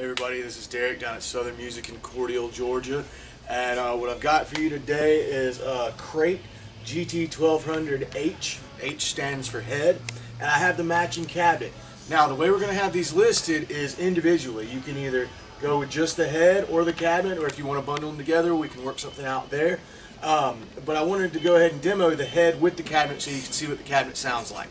Hey everybody, this is Derek down at Southern Music in Cordele, Georgia. And uh, what I've got for you today is a Crate GT1200H. H stands for head. And I have the matching cabinet. Now the way we're going to have these listed is individually. You can either go with just the head or the cabinet, or if you want to bundle them together, we can work something out there. Um, but I wanted to go ahead and demo the head with the cabinet so you can see what the cabinet sounds like.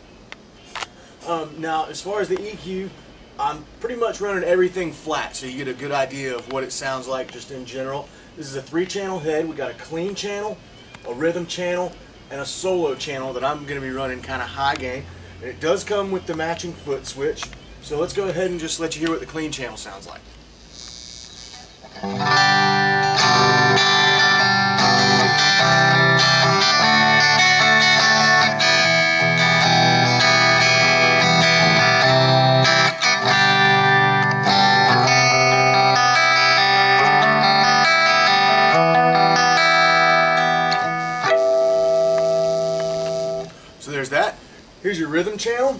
Um, now, as far as the EQ, I'm pretty much running everything flat so you get a good idea of what it sounds like just in general. This is a three channel head. We got a clean channel, a rhythm channel, and a solo channel that I'm going to be running kind of high gain. And it does come with the matching foot switch. So let's go ahead and just let you hear what the clean channel sounds like. Here's your rhythm channel.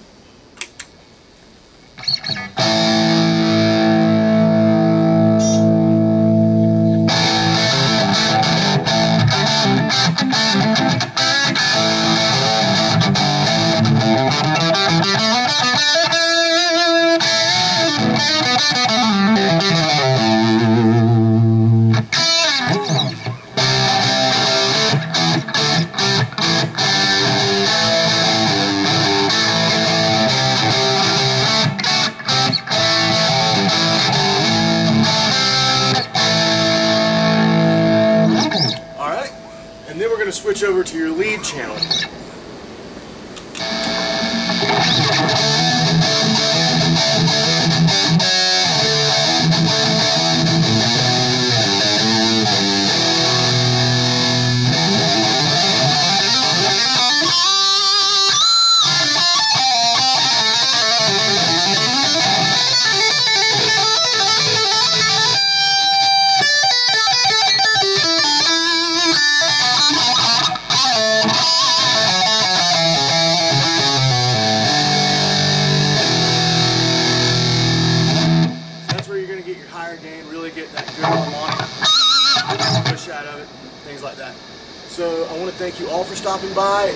And then we're going to switch over to your lead channel. Higher gain, really get that good harmonic push out of it, things like that. So I want to thank you all for stopping by.